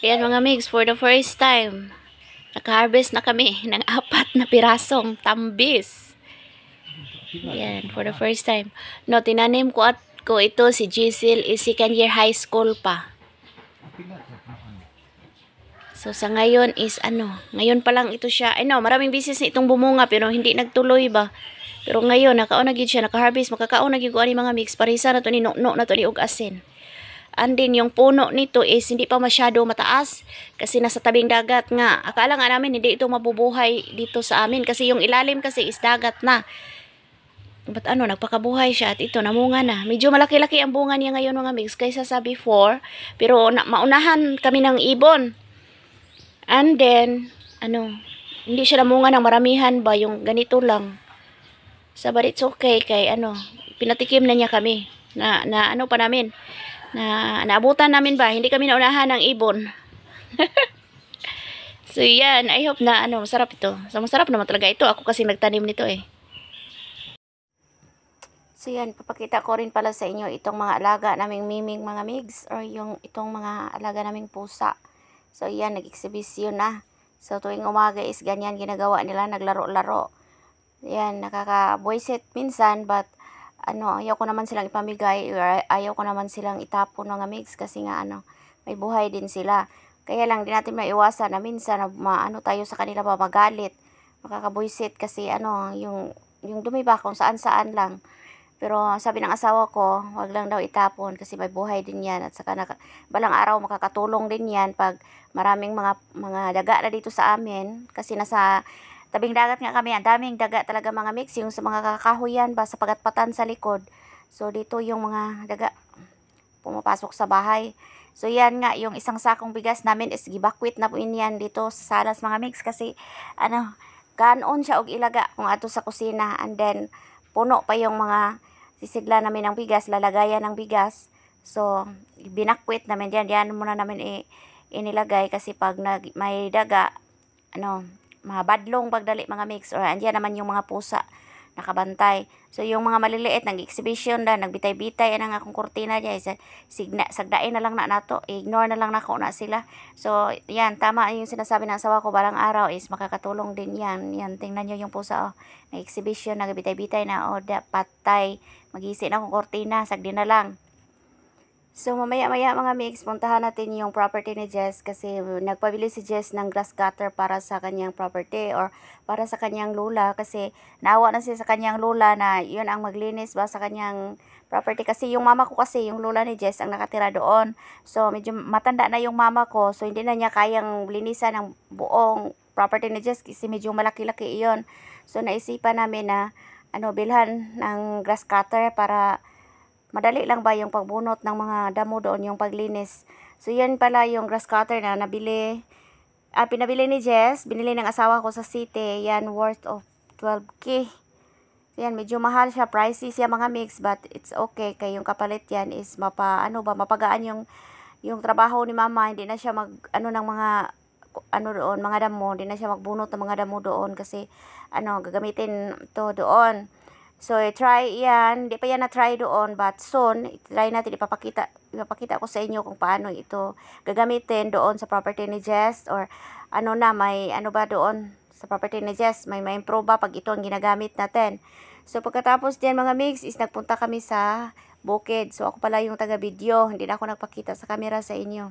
Ayan mga migs, for the first time, naka-harvest na kami ng apat na pirasong tambis. Ayan, for the first time. No, tinanim ko at ko ito si Gisil is second year high school pa. So sa ngayon is ano, ngayon pa lang ito siya. Ay no, maraming business na itong bumunga pero hindi nagtuloy ba. Pero ngayon nakaon na gid siya, naka-harvest, makakaon na gid ko ani mga mix parisa na to ni no, no na to ni og asin. And then yung puno nito is hindi pa masyado mataas kasi nasa tabing dagat nga. Akala nga namin hindi ito mabubuhay dito sa amin kasi yung ilalim kasi is dagat na. But ano, nagpakabuhay siya at ito, namunga na. Medyo malaki-laki ang bunga niya ngayon mga mix kaysa sa before. Pero na, maunahan kami ng ibon. And then, ano, hindi siya namunga ng maramihan ba, yung ganito lang. So, but it's okay kay ano, pinatikim na niya kami. Na, na ano pa namin, na naabutan namin ba, hindi kami naunahan ng ibon. so, yan, I hope na ano, masarap ito. So, masarap naman talaga ito. Ako kasi nagtanim nito eh. So yan, papakita ko rin pala sa inyo itong mga alaga naming miming mga migs or yung itong mga alaga naming pusa. So yan, nag-exhibition na. So tuwing umaga is ganyan ginagawa nila, naglaro-laro. Yan, nakaka-voice minsan but ano, ayaw ko naman silang ipamigay or ayaw ko naman silang itapon mga migs kasi nga ano, may buhay din sila. Kaya lang, di natin maiwasan na minsan na maano tayo sa kanila ba magalit. Makaka-voice kasi ano, yung, yung dumiba kung saan-saan lang. Pero sabi ng asawa ko, wag lang daw itapon kasi may buhay din yan at saka naka, balang araw makakatulong din yan pag maraming mga mga daga na dito sa amin kasi nasa tabing dagat nga kami, ang daming daga talaga mga mix yung sa mga kakahuyan ba sa pagatpatan sa likod. So dito yung mga daga pumapasok sa bahay. So yan nga yung isang sakong bigas namin is gibakwit na po yan dito sa salas mga mix kasi ano kanon siya og ilaga kung ato sa kusina and then puno pa yung mga sisigla namin ng bigas, lalagayan ng bigas. So, binakwit namin yan. Yan muna namin i, inilagay kasi pag nag, may daga, ano, mga badlong pagdali mga mix or andyan naman yung mga pusa nakabantay. So, yung mga maliliit, nag-exhibition na, nagbitay-bitay, ang akong kurtina dyan, isa, signa, sagdain na lang na nato, ignore na lang na na sila. So, yan, tama yung sinasabi ng asawa ko, balang araw is makakatulong din yan. Yan, tingnan nyo yung pusa, oh, na-exhibition, nagbitay-bitay na, oh, da, patay, magisi na akong kurtina, sagdi na lang. So, mamaya-maya mga mix, puntahan natin yung property ni Jess kasi nagpabili si Jess ng grass cutter para sa kanyang property or para sa kanyang lula kasi naawa na siya sa kanyang lula na yun ang maglinis ba sa kanyang property kasi yung mama ko kasi yung lula ni Jess ang nakatira doon. So, medyo matanda na yung mama ko so hindi na niya kayang linisan ng buong property ni Jess kasi medyo malaki-laki iyon. So, naisipan namin na ano, bilhan ng grass cutter para madali lang ba yung pagbunot ng mga damo doon, yung paglinis. So, yan pala yung grass cutter na nabili, ah, pinabili ni Jess, binili ng asawa ko sa city, yan worth of 12k. So, yan, medyo mahal siya, pricey siya mga mix, but it's okay, kay yung kapalit yan is mapa, ano ba, mapagaan yung, yung trabaho ni mama, hindi na siya mag, ano ng mga, ano doon, mga damo, hindi na siya magbunot ng mga damo doon kasi, ano, gagamitin to doon. So, try yan. Hindi pa yan na-try doon, but soon, try natin, ipapakita, ipapakita ko sa inyo kung paano ito gagamitin doon sa property ni Jess or ano na, may ano ba doon sa property ni Jess, may may improve ba pag ito ang ginagamit natin. So, pagkatapos diyan mga mix, is nagpunta kami sa bukid. So, ako pala yung taga-video, hindi na ako nagpakita sa camera sa inyo.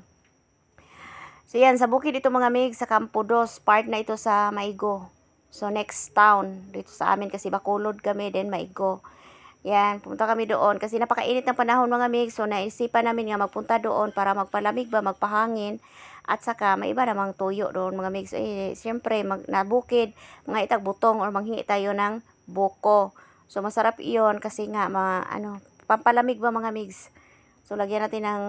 So, yan, sa bukid ito mga mix, sa Campo 2, part na ito sa Maigo. So, next town, dito sa amin kasi Bacolod kami, then Maigo. Yan, pumunta kami doon kasi napakainit ng panahon mga mig. So, naisipan namin nga magpunta doon para magpalamig ba, magpahangin. At saka, may iba namang tuyo doon mga mig. So, eh, siyempre, mag, nabukid, mga itag butong or manghingi tayo ng buko. So, masarap iyon kasi nga, mga, ano, pampalamig ba mga migs. So, lagyan natin ng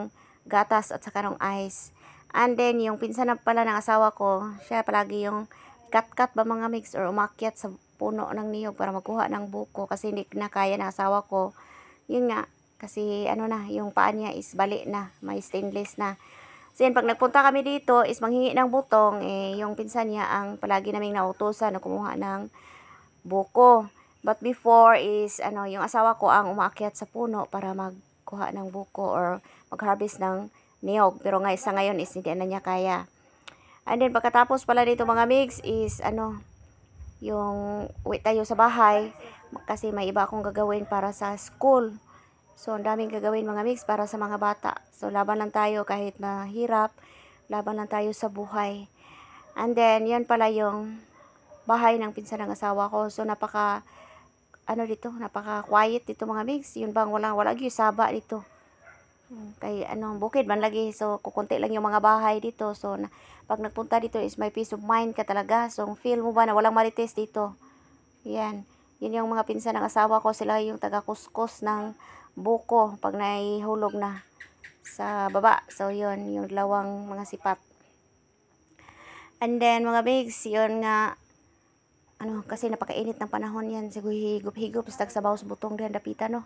gatas at saka ng ice. And then, yung pinsan na pala ng asawa ko, siya palagi yung kat-kat ba mga mix or umakyat sa puno ng niyog para magkuha ng buko kasi hindi na kaya ng asawa ko. Yun nga, kasi ano na, yung paa niya is bali na, may stainless na. So yun, pag nagpunta kami dito is manghingi ng butong, eh, yung pinsan niya ang palagi naming nautosan na kumuha ng buko. But before is, ano, yung asawa ko ang umakyat sa puno para magkuha ng buko or mag-harvest ng niyog. Pero nga sa ngayon is hindi na niya kaya. And then pagkatapos pala dito mga migs is ano, yung uwi tayo sa bahay kasi may iba akong gagawin para sa school. So, ang daming gagawin mga mix para sa mga bata. So, laban lang tayo kahit mahirap. Laban lang tayo sa buhay. And then, yan pala yung bahay ng pinsan ng asawa ko. So, napaka, ano dito, napaka quiet dito mga mix. Yun bang walang, wala yung saba dito. Kay ano, bukid man lagi. So, kukunti lang yung mga bahay dito. So, na, pag nagpunta dito is may peace of mind ka talaga. So, feel mo ba na walang marites dito? Yan. Yun yung mga pinsan ng asawa ko. Sila yung taga-kuskus ng buko pag naihulog na sa baba. So, yun, yung lawang mga sipat. And then, mga bigs, yun nga, ano, kasi napakainit ng panahon yan. Sige, higop-higop, sa butong diyan dapitan, no?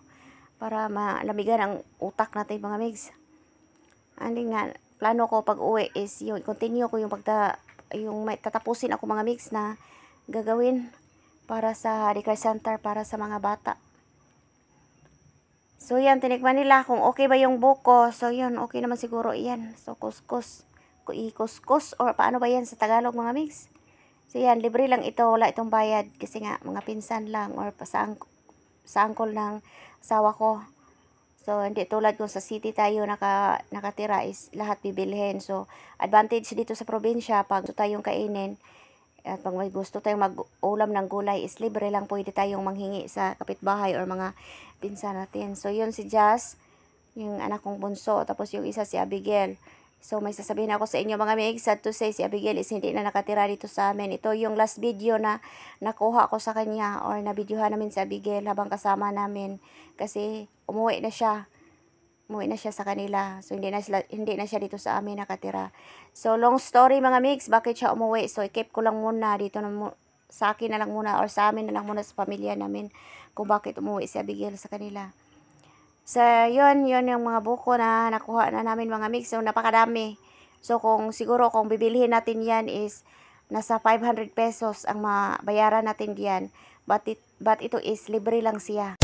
Para malamigan ang utak natin, mga. And then nga, plano ko pag uwi is yung continue ko yung pagta, yung may tatapusin ako mga mix na gagawin para sa daycare center para sa mga bata. So yan, tinikman nila kung okay ba yung buko. So yun, okay naman siguro yan. So kuskus. Kuskus or paano ba yan sa Tagalog mga mix? So yan, libre lang ito. Wala itong bayad kasi nga mga pinsan lang or pa sa, ang- sa angkol ng asawa ko. So, hindi tulad kung sa city tayo naka, nakatira is lahat bibilhin. So, advantage dito sa probinsya, pag gusto tayong kainin, at pag may gusto tayong mag-ulam ng gulay, is libre lang pwede tayong manghingi sa kapitbahay or mga pinsan natin. So, yun si Jazz, yung anak kong bunso, tapos yung isa si Abigail. So, may sasabihin ako sa inyo mga may sad to say, si Abigail is hindi na nakatira dito sa amin. Ito yung last video na nakuha ko sa kanya or na-videohan namin si Abigail habang kasama namin. Kasi umuwi na siya. Umuwi na siya sa kanila. So, hindi na, sila, hindi na siya dito sa amin nakatira. So, long story mga mix, bakit siya umuwi? So, i-keep ko lang muna dito na sa akin na lang muna or sa amin na lang muna sa pamilya namin kung bakit umuwi si Abigail sa kanila. So, yun, yun yung mga buko na nakuha na namin mga mix. So, napakadami. So, kung siguro kung bibilihin natin yan is nasa 500 pesos ang mabayaran natin diyan. But, it, but ito is libre lang siya.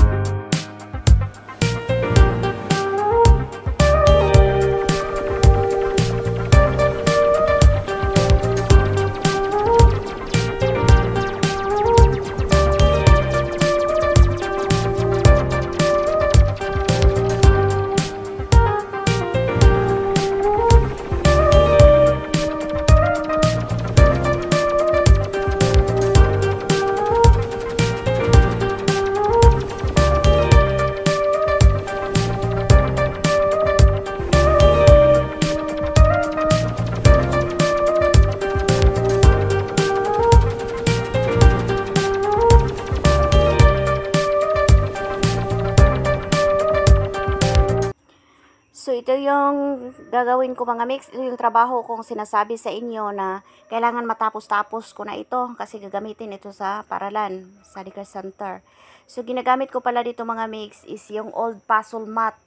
Ito yung gagawin ko mga mix. Ito yung trabaho kong sinasabi sa inyo na kailangan matapos-tapos ko na ito kasi gagamitin ito sa paralan, sa Daycare Center. So, ginagamit ko pala dito mga mix is yung old puzzle mat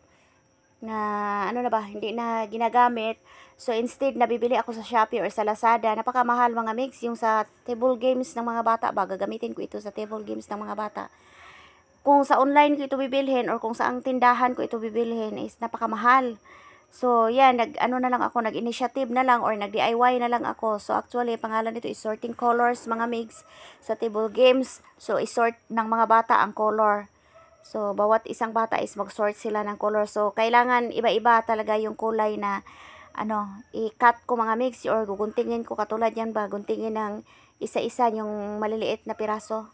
na ano na ba, hindi na ginagamit. So, instead, nabibili ako sa Shopee or sa Lazada. Napakamahal mga mix. Yung sa table games ng mga bata ba, gagamitin ko ito sa table games ng mga bata kung sa online ko ito bibilhin or kung sa ang tindahan ko ito bibilhin is napakamahal. So, yan, nag, ano na lang ako, nag-initiative na lang or nag-DIY na lang ako. So, actually, pangalan nito is Sorting Colors, mga mix, sa table games. So, isort ng mga bata ang color. So, bawat isang bata is mag-sort sila ng color. So, kailangan iba-iba talaga yung kulay na, ano, i-cut ko mga mix or guguntingin ko katulad yan ba, guntingin ng isa-isa yung maliliit na piraso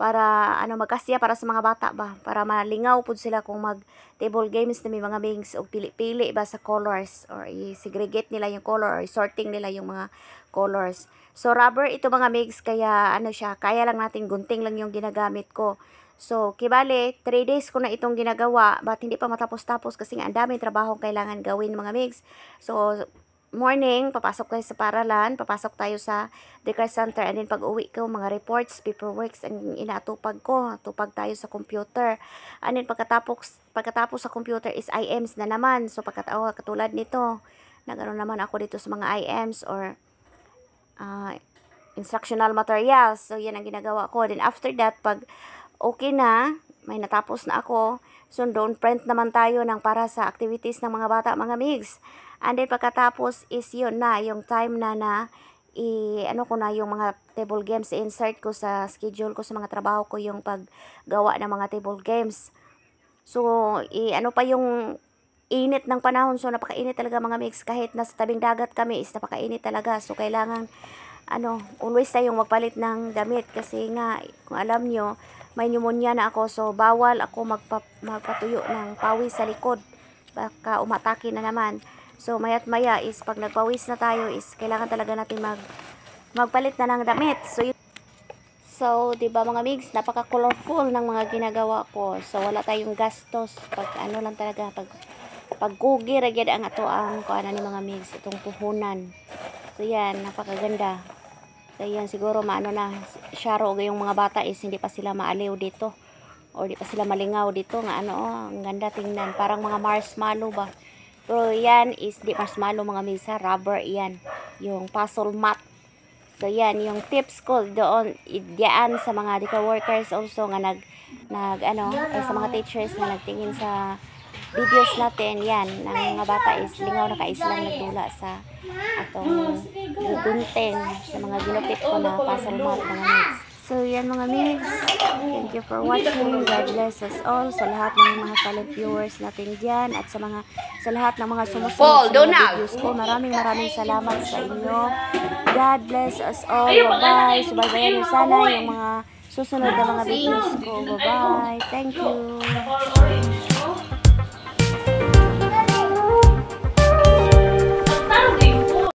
para ano magkasya para sa mga bata ba? Para malingaw pud sila kung mag table games na may mga mix o pili-pili ba sa colors or i-segregate nila yung color or sorting nila yung mga colors. So rubber ito mga mix kaya ano siya kaya lang natin gunting lang yung ginagamit ko. So kibale 3 days ko na itong ginagawa but hindi pa matapos-tapos kasi ang daming trabaho kailangan gawin mga mix. So morning, papasok tayo sa paralan, papasok tayo sa daycare center, and then pag uwi ko, mga reports, paperworks, ang inaatupag ko, tupag tayo sa computer. And then pagkatapos, pagkatapos sa computer is IMs na naman. So pagkatao, katulad nito, nagano naman ako dito sa mga IMs or uh, instructional materials. So yan ang ginagawa ko. Then after that, pag okay na, may natapos na ako, so doon print naman tayo ng para sa activities ng mga bata, mga migs. And then pagkatapos is yun na, yung time na na i ano ko na yung mga table games i-insert ko sa schedule ko sa mga trabaho ko yung paggawa ng mga table games. So, i ano pa yung init ng panahon. So, napakainit talaga mga mix. Kahit nasa tabing dagat kami, is napakainit talaga. So, kailangan, ano, always tayong magpalit ng damit. Kasi nga, kung alam nyo, may pneumonia na ako. So, bawal ako magpa, magpatuyo ng pawis sa likod. Baka umatake na naman. So, mayat maya is pag nagpawis na tayo is kailangan talaga natin mag magpalit na ng damit. So, yun- So, 'di ba mga migs, napaka-colorful ng mga ginagawa ko. So, wala tayong gastos pag ano lang talaga pag paggugi ra gyud ang ato ang kuana ni mga migs itong puhunan. So, yan, napakaganda. Yan siguro maano na syaro yung mga bata is hindi pa sila maaliw dito. O di pa sila malingaw dito nga ano, oh, ang ganda tingnan. Parang mga marshmallow ba. Pero yan is di marshmallow mga migs ha, rubber yan. Yung puzzle mat So yan yung tips ko doon diyan sa mga dika workers also nga nag nag ano eh, sa mga teachers na nagtingin sa videos natin yan ng mga bata is lingaw na kais lang nagdula sa atong gunting sa mga ginupit ko na puzzle mat mga migs. So yan mga migs, thank you for watching. God bless us all sa lahat ng mga silent viewers natin dyan at sa mga sa lahat ng mga sumusunod sa mga videos ko. Maraming maraming salamat sa inyo. God bless us all. Bye-bye. Subaybayan niyo sana yung mga susunod na mga videos ko. Bye-bye. Thank you.